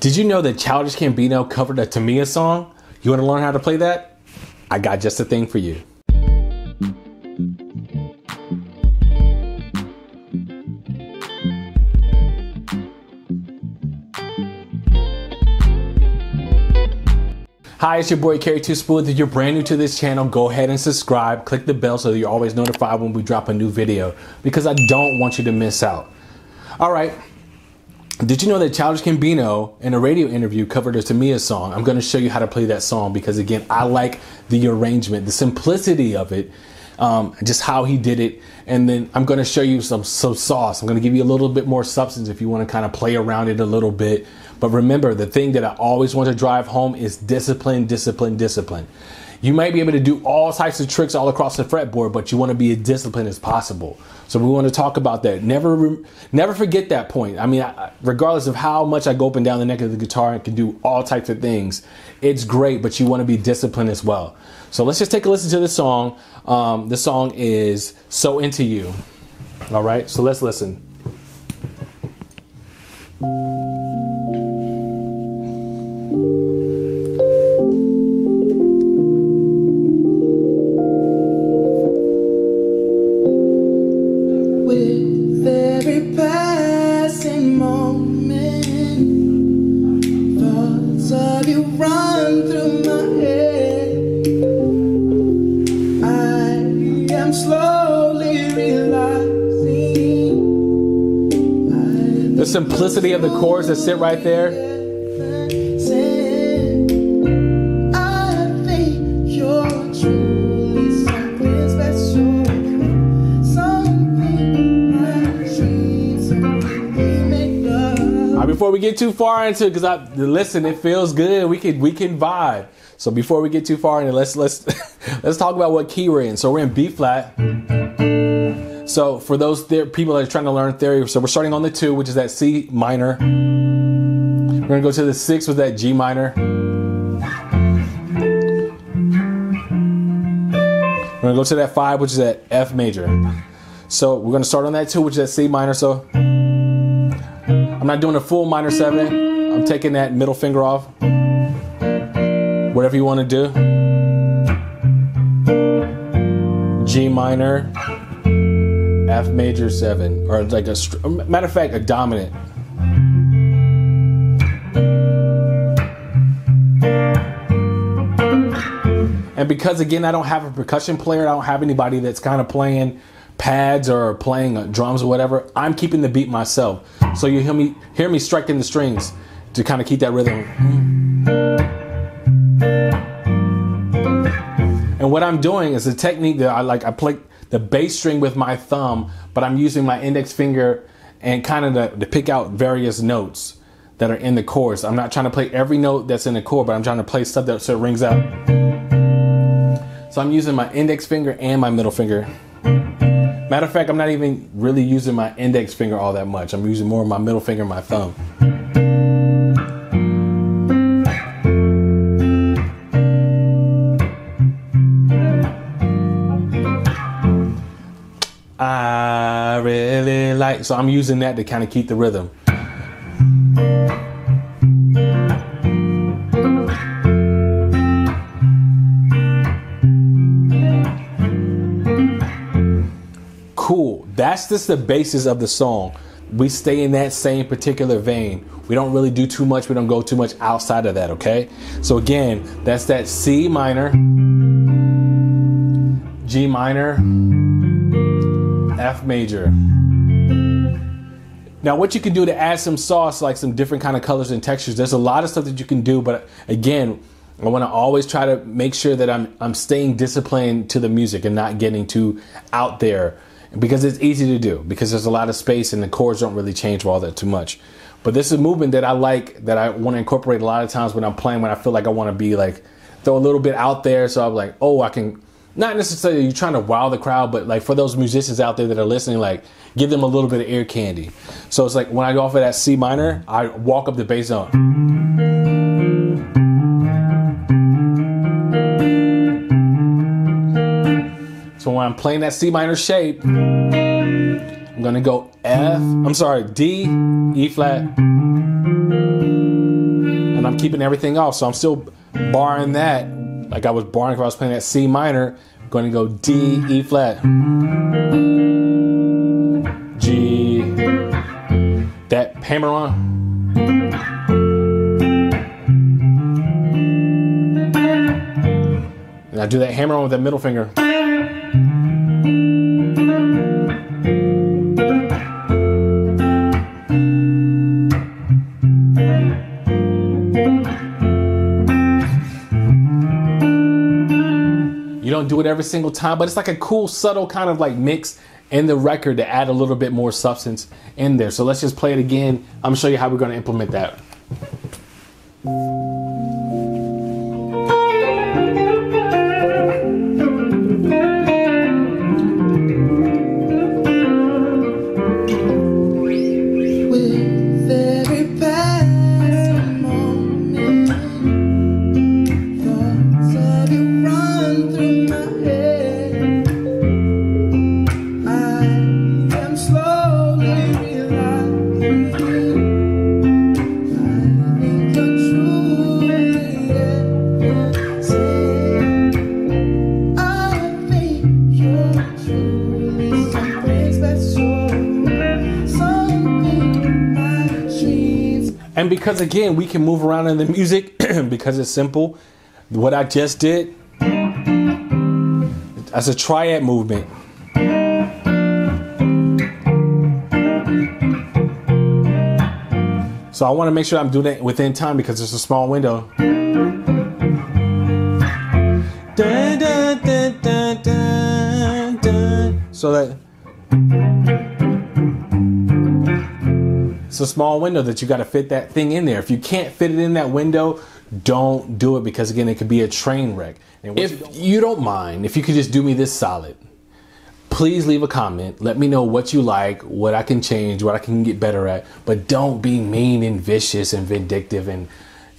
Did you know that Childish Gambino covered a Tamia song? You want to learn how to play that? I got just a thing for you. Hi, it's your boy Kerry Two Smooth. If you're brand new to this channel, go ahead and subscribe. Click the bell so you're always notified when we drop a new video because I don't want you to miss out. All right. Did you know that Childish Gambino in a radio interview covered a Tamia song? I'm going to show you how to play that song because again, I like the arrangement, the simplicity of it, um, just how he did it. And then I'm going to show you some, some sauce. I'm going to give you a little bit more substance if you want to kind of play around it a little bit. But remember, the thing that I always want to drive home is discipline, discipline, discipline. You might be able to do all types of tricks all across the fretboard, but you want to be as disciplined as possible. So we want to talk about that. Never, never forget that point. I mean, regardless of how much I go up and down the neck of the guitar and can do all types of things, it's great. But you want to be disciplined as well. So let's just take a listen to this song. Um, the song is "So Into You." All right, so let's listen. Simplicity of the chords that sit right there. Before we get too far into it, because I listen, it feels good. We can we can vibe. So before we get too far into let's let's let's talk about what key we're in. So we're in B flat. So for those people that are trying to learn theory, so we're starting on the two, which is that C minor. We're gonna go to the six with that G minor. We're gonna go to that five, which is that F major. So we're gonna start on that two, which is that C minor. So I'm not doing a full minor seven. I'm taking that middle finger off. Whatever you want to do. G minor. F major seven, or like a matter of fact, a dominant. And because again, I don't have a percussion player, I don't have anybody that's kind of playing pads or playing uh, drums or whatever. I'm keeping the beat myself, so you hear me hear me striking the strings to kind of keep that rhythm. And what I'm doing is a technique that I like. I play the bass string with my thumb, but I'm using my index finger and kind of to, to pick out various notes that are in the chorus. I'm not trying to play every note that's in the chord, but I'm trying to play stuff that so it rings out. So I'm using my index finger and my middle finger. Matter of fact, I'm not even really using my index finger all that much. I'm using more of my middle finger and my thumb. I really like. So I'm using that to kind of keep the rhythm. Cool. That's just the basis of the song. We stay in that same particular vein. We don't really do too much. We don't go too much outside of that, okay? So again, that's that C minor, G minor, F major. Now, what you can do to add some sauce, like some different kind of colors and textures, there's a lot of stuff that you can do. But again, I want to always try to make sure that I'm I'm staying disciplined to the music and not getting too out there because it's easy to do because there's a lot of space and the chords don't really change all that too much. But this is a movement that I like that I want to incorporate a lot of times when I'm playing when I feel like I want to be like throw a little bit out there. So I'm like, oh, I can not necessarily you're trying to wow the crowd, but like for those musicians out there that are listening, like give them a little bit of ear candy. So it's like when I go off of that C minor, I walk up the bass zone. So when I'm playing that C minor shape, I'm gonna go F, I'm sorry, D, E flat, and I'm keeping everything off. So I'm still barring that, like I was barring if I was playing that C minor. I'm going to go D, E flat, G, that hammer on. And I do that hammer on with that middle finger. You don't do it every single time, but it's like a cool, subtle kind of like mix in the record to add a little bit more substance in there. So let's just play it again. I'm gonna show you how we're gonna implement that. Because again, we can move around in the music because it's simple. What I just did, that's a triad movement. So I want to make sure I'm doing it within time because it's a small window. So that it's a small window that you got to fit that thing in there. If you can't fit it in that window, don't do it because again, it could be a train wreck. And if you don't mind, if you could just do me this solid, please leave a comment. Let me know what you like, what I can change, what I can get better at. But don't be mean and vicious and vindictive. And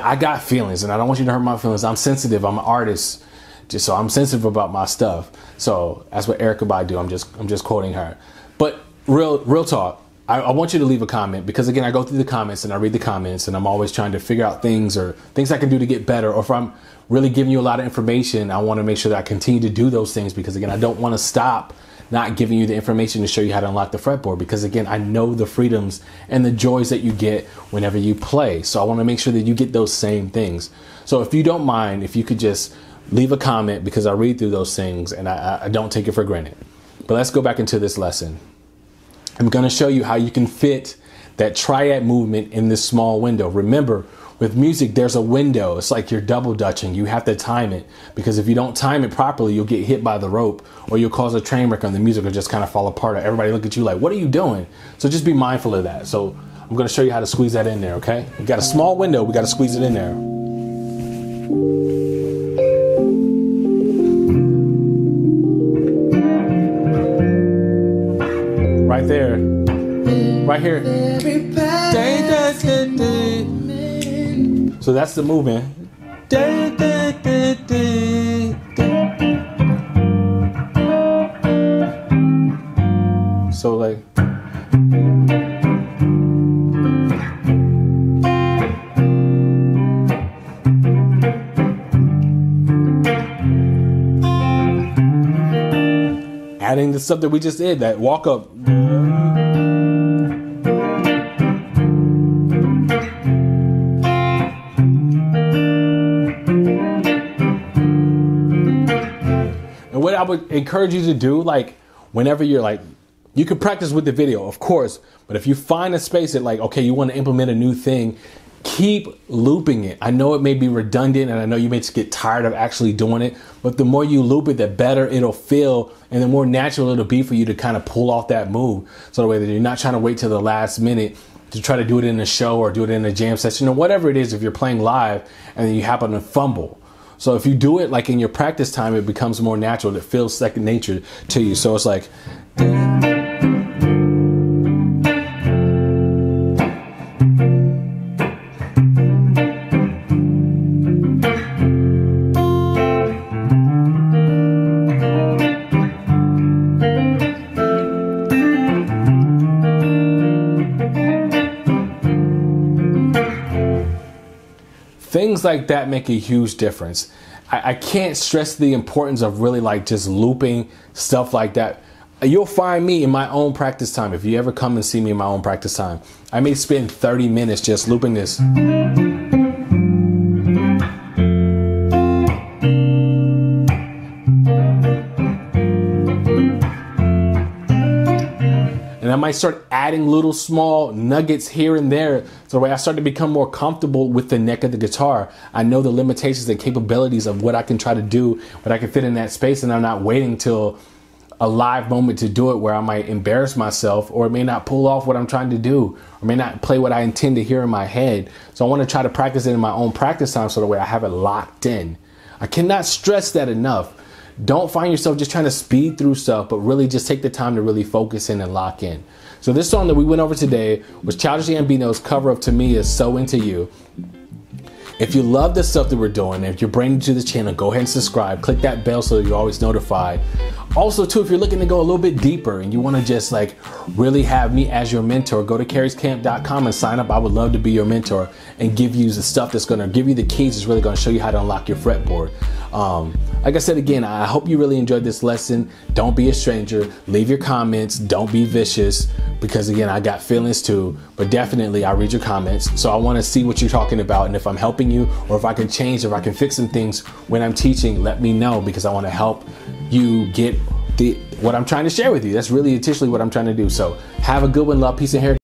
I got feelings, and I don't want you to hurt my feelings. I'm sensitive. I'm an artist, just so I'm sensitive about my stuff. So that's what Erykah Badu. I'm just I'm just quoting her. But real real talk. I, I want you to leave a comment because again, I go through the comments and I read the comments, and I'm always trying to figure out things or things I can do to get better. Or if I'm really giving you a lot of information, I want to make sure that I continue to do those things because again, I don't want to stop not giving you the information to show you how to unlock the fretboard because again I know the freedoms and the joys that you get whenever you play. So I want to make sure that you get those same things. So if you don't mind if you could just leave a comment because I read through those things and I, I don't take it for granted. But let's go back into this lesson I'm going to show you how you can fit that triad movement in this small window remember with music, there's a window. It's like you're double dutching. You have to time it because if you don't time it properly, you'll get hit by the rope or you'll cause a train wreck and the music will just kind of fall apart. Everybody look at you like, what are you doing? So just be mindful of that. So I'm going to show you how to squeeze that in there, okay? We got a small window. We got to squeeze it in there. Right there. Right here. So that's the movement. So like adding the stuff that we just did, that walk up. And what I would encourage you to do, like whenever you're like, you can practice with the video, of course, but if you find a space that like, okay, you want to implement a new thing, keep looping it. I know it may be redundant and I know you may just get tired of actually doing it, but the more you loop it, the better it'll feel and the more natural it'll be for you to kind of pull off that move. So the way that you're not trying to wait till the last minute to try to do it in a show or do it in a jam session or whatever it is if you're playing live and you happen to fumble. So if you do it like in your practice time, it becomes more natural. It feels second nature to you. So it's like. Things like that make a huge difference. I, I can't stress the importance of really like just looping stuff like that. You'll find me in my own practice time. If you ever come and see me in my own practice time, I may spend 30 minutes just looping this. and I might start adding little small nuggets here and there. So the way I start to become more comfortable with the neck of the guitar, I know the limitations and capabilities of what I can try to do, what I can fit in that space, and I'm not waiting till a live moment to do it where I might embarrass myself or it may not pull off what I'm trying to do or may not play what I intend to hear in my head. So I want to try to practice it in my own practice time so the way I have it locked in. I cannot stress that enough. Don't find yourself just trying to speed through stuff, but really just take the time to really focus in and lock in. So this song that we went over today was Childish Gambino's cover of Tamia's So Into You. If you love the stuff that we're doing, if you're brand new to the channel, go ahead and subscribe. Click that bell so you're always notified. Also, too, if you're looking to go a little bit deeper and you want to just like really have me as your mentor, go to kerryskamp.com and sign up. I would love to be your mentor and give you the stuff that's going to give you the keys. That's really going to show you how to unlock your fretboard. Um, like I said again, I hope you really enjoyed this lesson. Don't be a stranger. Leave your comments. Don't be vicious because again, I got feelings too. But definitely, I read your comments. So I want to see what you're talking about and if I'm helping you or if I can change, if I can fix some things when I'm teaching. Let me know because I want to help you get the what I'm trying to share with you. That's really intentionally what I'm trying to do. So have a good one. Love, peace, and hair.